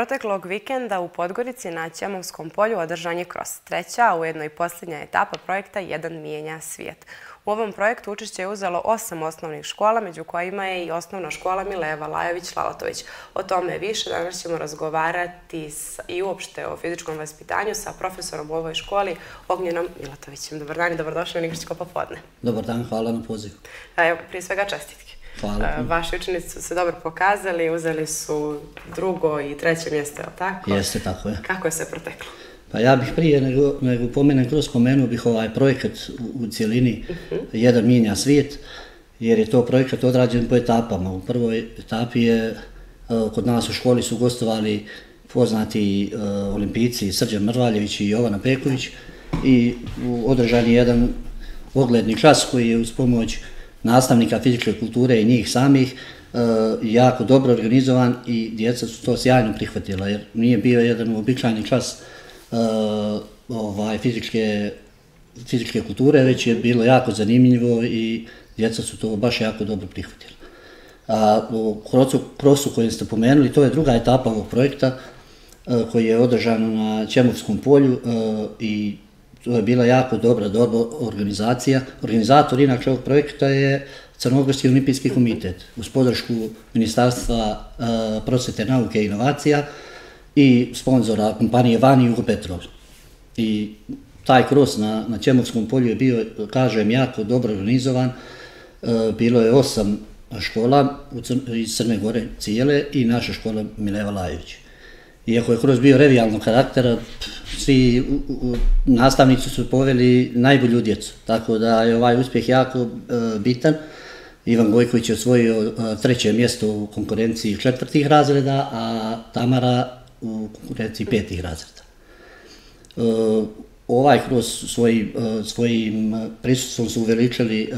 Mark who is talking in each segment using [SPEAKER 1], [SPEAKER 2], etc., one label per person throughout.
[SPEAKER 1] Proteklog vikenda u Podgorici na Ćemovskom polju održan je kroz treća, a ujedno i posljednja etapa projekta Jedan mijenja svijet. U ovom projektu učešće je uzelo osam osnovnih škola, među kojima je i osnovna škola Mileva Lajović-Lalotović. O tome više danas ćemo razgovarati i uopšte o fizičkom vaspitanju sa profesorom u ovoj školi, Ognjenom Milatovićem. Dobar dan i dobrodošli u Nikričko popodne.
[SPEAKER 2] Dobar dan, hvala na pozivu.
[SPEAKER 1] Evo, prije svega čestitke.
[SPEAKER 2] Hvala.
[SPEAKER 1] Vaši učenici su se dobro pokazali, uzeli su drugo i treće mjesto, je li tako?
[SPEAKER 2] Jeste, tako je.
[SPEAKER 1] Kako je sve proteklo?
[SPEAKER 2] Pa ja bih prije nego, nego pomenem kroz komenu bih ovaj projekat u, u cijelini uh -huh. Jedan mijenja svijet, jer je to projekat odrađen po etapama. U prvoj etapi je e, kod nas u školi su gostovali poznati uh, olimpijci Srđan Mrvaljević i Jovana Peković i održan je jedan ogledni čas koji je uz pomoć uh, nastavnika fizičke kulture i njih samih e, jako dobro organizovan i djeca su to sjajno prihvatila jer nije bio jedan uobičajni čas e, ovaj, fizičke, fizičke kulture, već je bilo jako zanimljivo i djeca su to baš jako dobro prihvatila. A u krosu, krosu kojem ste pomenuli, to je druga etapa ovog projekta e, koji je održan na Ćemovskom polju e, i to je bila jako dobra, dobra organizacija. Organizator inače ovog projekta je Crnogorski olimpijski komitet uz podršku Ministarstva e, uh, prosvete, nauke i inovacija i sponzora kompanije Vani Jugo Petrov. I taj kros na, na Čemovskom polju je bio, kažem, jako dobro organizovan. E, bilo je osam škola u iz Crne Gore cijele i naša škola Mileva Lajović. Iako je kroz bio revijalnog karaktera, svi nastavnici su poveli najbolju djecu, tako da je ovaj uspjeh jako e, bitan. Ivan Gojković je osvojio e, treće mjesto u konkurenciji četvrtih razreda, a Tamara u konkurenciji petih razreda. E, ovaj kroz svoj, e, svojim prisutstvom su uveličali e,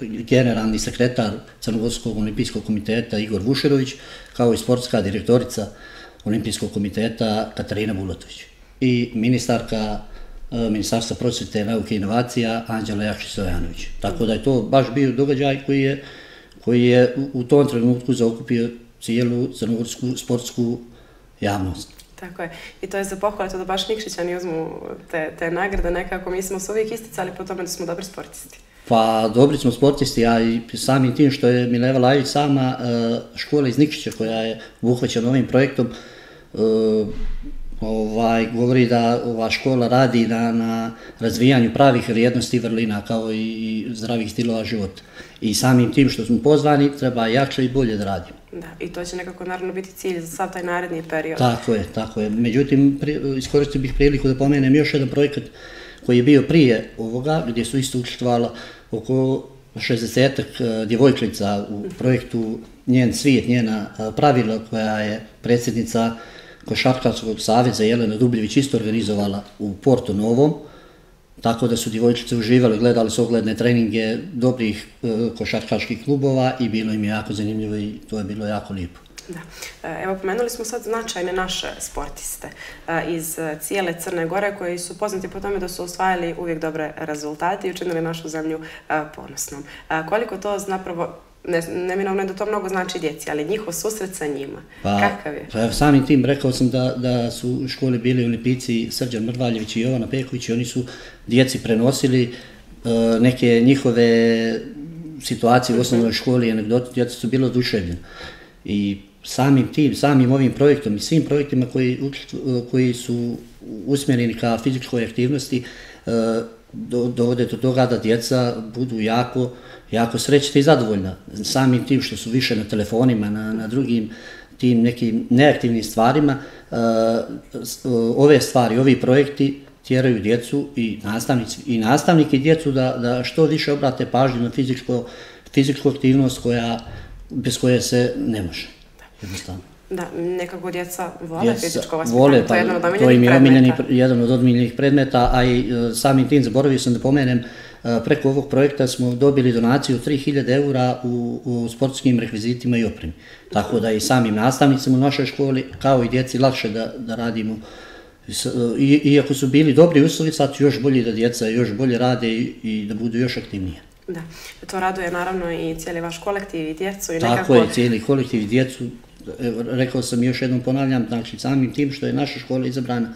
[SPEAKER 2] generalni sekretar Crnogorskog olimpijskog komiteta Igor Vušerović, kao i sportska direktorica olimpijskog komiteta Katarina Bulatović i ministarka e, Ministarstva prosvete, nauke i inovacija Anđela Jakšić-Stojanović. Tako da je to baš bio događaj koji je, koji je u, tom trenutku zaokupio cijelu crnogorsku sportsku javnost.
[SPEAKER 1] Tako je. I to je za pohvalu da baš Nikšićani uzmu te, te nagrade nekako. Mi smo se uvijek isticali po tome da smo dobri sportisti.
[SPEAKER 2] Pa dobri smo sportisti, a i samim tim što je Mileva Lajić sama e, škola iz Nikšića koja je uhvaćena ovim projektom, e, ovaj, govori da ova škola radi na, na razvijanju pravih vrijednosti vrlina kao i, i zdravih stilova života. I samim tim što smo pozvani treba jače i bolje da radimo.
[SPEAKER 1] Da, i to će nekako naravno biti cilj za sav taj naredni period.
[SPEAKER 2] Tako je, tako je. Međutim, pri, iskoristio bih priliku da pomenem još jedan projekat koji je bio prije ovoga, gdje su isto učestvovala oko 60 e, djevojčica u projektu Njen svijet, njena e, pravila koja je predsjednica Košarkarskog savjeza Jelena Dubljević isto organizovala u Porto Novom, tako da su djevojčice uživali, gledali su ogledne treninge dobrih e, košarkaških klubova i bilo im je jako zanimljivo i to je bilo jako lijepo.
[SPEAKER 1] Da. E, evo, pomenuli smo sad značajne naše sportiste e, iz cijele Crne Gore koji su poznati po tome da su osvajali uvijek dobre rezultate i učinili našu zemlju ponosnom. Koliko to zapravo ne, neminovno je da to mnogo znači djeci, ali njihov susret sa njima, pa, kakav je?
[SPEAKER 2] Pa samim tim rekao sam da, da su u školi bili olimpijci Srđan Mrvaljević i Jovana Peković i oni su djeci prenosili uh, neke njihove situacije u osnovnoj školi i anegdote, djeca su bilo oduševljene. I samim tim, samim ovim projektom i svim projektima koji, koji su usmjereni ka fizičkoj aktivnosti, e, do, dovode do toga da djeca budu jako, jako srećna i zadovoljna. Samim tim što su više na telefonima, na, na drugim tim nekim neaktivnim stvarima, e, e, ove stvari, ovi projekti tjeraju djecu i nastavnici i nastavnike i djecu da, da što više obrate pažnju na fizičko, fizičku aktivnost koja, bez koje se ne može. Jednostavno.
[SPEAKER 1] Da, nekako djeca vole djeca fizičko
[SPEAKER 2] vaspitanje, vole, pa, to je jedan od omiljenih to im je omiljeni, jedan od omiljenih predmeta, a i uh, samim tim zaboravio sam da pomenem, uh, preko ovog projekta smo dobili donaciju 3000 eura u, u sportskim rekvizitima i opremi. Tako da i samim nastavnicima u našoj školi, kao i djeci, lakše da, da radimo. I, iako su bili dobri uslovi, sad još bolje da djeca još bolje rade i, i da budu još aktivnije.
[SPEAKER 1] Da, to raduje naravno i cijeli vaš kolektiv i djecu. I
[SPEAKER 2] Tako
[SPEAKER 1] nekako...
[SPEAKER 2] je, cijeli kolektiv i djecu rekao sam još jednom ponavljam, znači samim tim što je naša škola izabrana,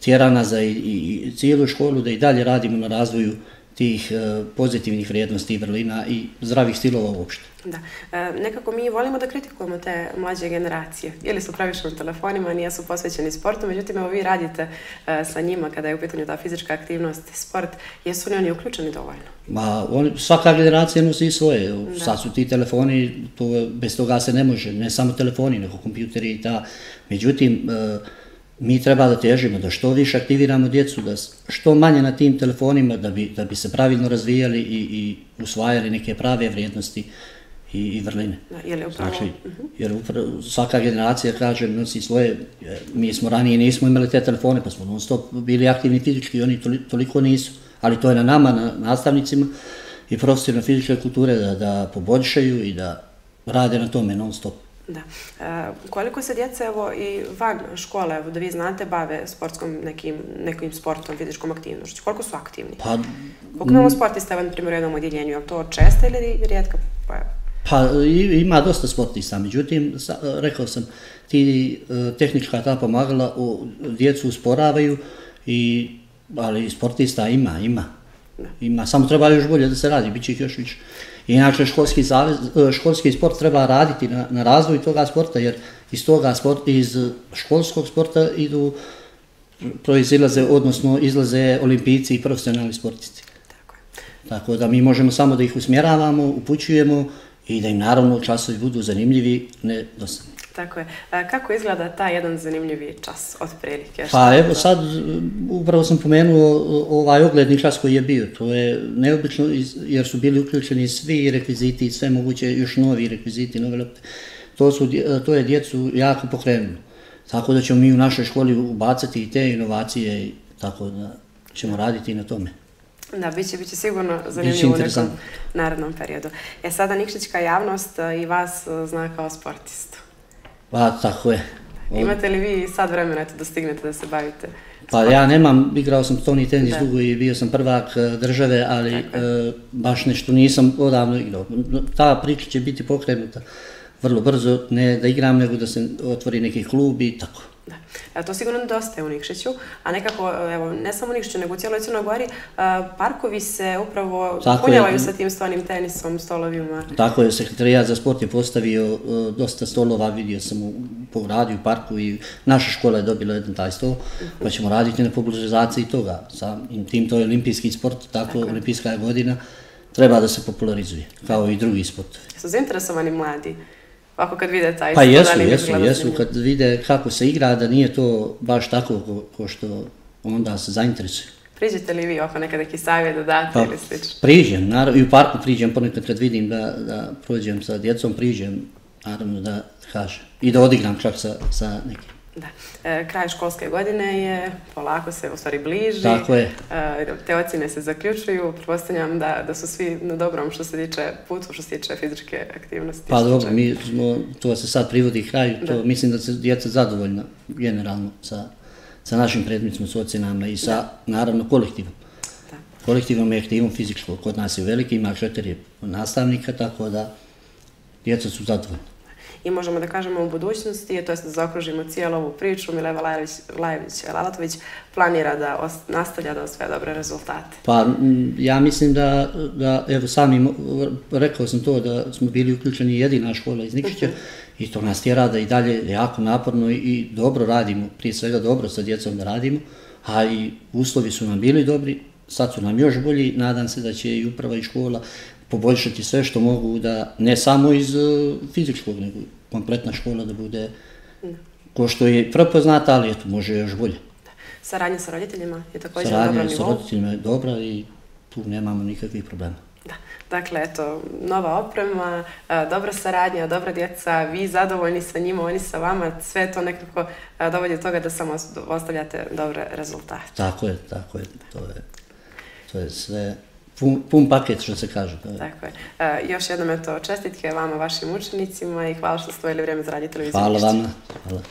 [SPEAKER 2] tjerana za i, i, i cijelu školu da i dalje radimo na razvoju tih e, pozitivnih vrijednosti i vrlina i zdravih stilova uopšte.
[SPEAKER 1] Da. E, nekako mi volimo da kritikujemo te mlađe generacije. Ili su pravišno na telefonima, nije su posvećeni sportu, međutim, evo vi radite e, sa njima kada je u pitanju ta fizička aktivnost sport. Jesu li oni uključeni dovoljno?
[SPEAKER 2] Ma, oni, svaka generacija nosi svoje. Da. Sad su ti telefoni, to, bez toga se ne može. Ne samo telefoni, nego kompjuteri i ta. Međutim, e, mi treba da težimo da što više aktiviramo djecu, da što manje na tim telefonima, da bi, da bi se pravilno razvijali i, i usvajali neke prave vrijednosti i, i vrline.
[SPEAKER 1] Je upravo? Znači,
[SPEAKER 2] mhm. jer upravo, svaka generacija, kažem, nosi svoje, mi smo ranije nismo imali te telefone, pa smo non stop bili aktivni fizički, oni toliko nisu, ali to je na nama, na nastavnicima i profesorima fizičke kulture da, da poboljšaju i da rade na tome non stop.
[SPEAKER 1] Da. E, koliko se djeca evo i van škole, evo, da vi znate, bave sportskom nekim, nekim sportom, fizičkom aktivnošću? Koliko su aktivni? Pa, Koliko imamo sportista, na primjer, u jednom odjeljenju? Je to česta ili rijetka pojava?
[SPEAKER 2] Pa ima dosta sportista, međutim, sa, rekao sam, ti e, tehnička ta pomagala u, djecu usporavaju, i, ali sportista ima, ima. Da. Ima, samo treba još bolje da se radi, bit će ih još više. Inače, školski, zavez, e, školski sport treba raditi na, na razvoju toga sporta, jer iz toga sport, iz školskog sporta idu proizilaze, odnosno izlaze olimpijci i profesionalni sportisti. Tako. Tako da mi možemo samo da ih usmjeravamo, upućujemo i da im naravno časovi budu zanimljivi, ne dosadni.
[SPEAKER 1] Tako je. A kako izgleda ta jedan zanimljivi čas od prilike?
[SPEAKER 2] Pa evo sad, upravo sam pomenuo ovaj ogledni čas koji je bio. To je neobično jer su bili uključeni svi rekviziti, sve moguće, još novi rekviziti, nove lepte. To, su, to je djecu jako pokrenulo. Tako da ćemo mi u našoj školi ubacati i te inovacije i tako da ćemo raditi na tome.
[SPEAKER 1] Da, bit će, bit će sigurno zanimljivo u nekom narodnom periodu. E sada Nikšićka javnost i vas zna kao sportistu.
[SPEAKER 2] Pa, tako je.
[SPEAKER 1] Imate li vi sad vremena eto, da stignete da se bavite?
[SPEAKER 2] Pa ja nemam, igrao sam stoni tenis dugo i bio sam prvak e, države, ali e, baš nešto nisam odavno igrao. Ta priča će biti pokrenuta vrlo brzo, ne da igram, nego da se otvori neki klub i tako.
[SPEAKER 1] Da. E, to sigurno nedostaje u Nikšiću, a nekako, evo, ne samo u Nikšiću, nego u cijeloj Crnoj Gori, parkovi se upravo Tako punjavaju je, sa tim stvarnim tenisom, stolovima.
[SPEAKER 2] Tako je, sekretarijat za sport je postavio uh, dosta stolova, vidio sam u, po radiju parku i naša škola je dobila jedan taj stol, uh -huh. pa ćemo raditi na popularizaciji toga. Sa tim to je olimpijski sport, tako, tako olimpijska je godina, treba da se popularizuje, kao i drugi sport.
[SPEAKER 1] Su zainteresovani mladi? Ovako kad vide taj
[SPEAKER 2] Pa jesu, jesu, jesu, kad vide kako se igra, da nije to baš tako ko, ko što onda se zainteresuju.
[SPEAKER 1] Priđete li vi oko nekad neki savjet da date pa, ili slično?
[SPEAKER 2] Priđem, naravno, i u parku priđem ponekad kad vidim da, da prođem sa djecom, priđem, naravno da kažem. I da odigram čak sa, sa nekim.
[SPEAKER 1] Da. E, kraj školske godine je, polako se u stvari bliži.
[SPEAKER 2] Tako je.
[SPEAKER 1] E, te ocjene se zaključuju, pretpostavljam da, da su svi na dobrom što se tiče putu, što se tiče fizičke aktivnosti.
[SPEAKER 2] Pa dobro, mi smo, to se sad privodi kraju, to da. mislim da se djeca zadovoljna generalno sa, sa našim predmicima, s ocjenama i sa, da. naravno, kolektivom. Da. Kolektivom i aktivom fizičkog. Kod nas je veliki, ima četiri nastavnika, tako da djeca su zadovoljna
[SPEAKER 1] i možemo da kažemo u budućnosti, to je da zaokružimo cijelu ovu priču, Mileva Lajević Lalatović planira da nastavlja da osvaja dobre rezultate.
[SPEAKER 2] Pa ja mislim da, da evo sami rekao sam to da smo bili uključeni jedina škola iz Nikšića uh mhm. -huh. i to nas tjera da i dalje jako naporno i dobro radimo, prije svega dobro sa djecom da radimo, a i uslovi su nam bili dobri, sad su nam još bolji, nadam se da će i uprava i škola poboljšati sve što mogu da, ne samo iz uh, fizičkog, nego kompletna škola da bude ko što je prepoznata, ali eto, može još bolje.
[SPEAKER 1] Saradnja sa roditeljima je također na dobrom
[SPEAKER 2] nivou? Saradnja sa roditeljima je dobra i tu nemamo nikakvih problema.
[SPEAKER 1] Da. Dakle, eto, nova oprema, dobra saradnja, dobra djeca, vi zadovoljni sa njima, oni sa vama, sve to nekako dovodi od toga da samo ostavljate dobre rezultate.
[SPEAKER 2] Tako je, tako je, to je, to je sve pun, pun paket, što se kaže.
[SPEAKER 1] Tako je. E, još jednom, eto, čestitke vama, vašim učenicima i hvala što ste stvojili vrijeme za raditi televiziju.
[SPEAKER 2] Hvala vama. Hvala.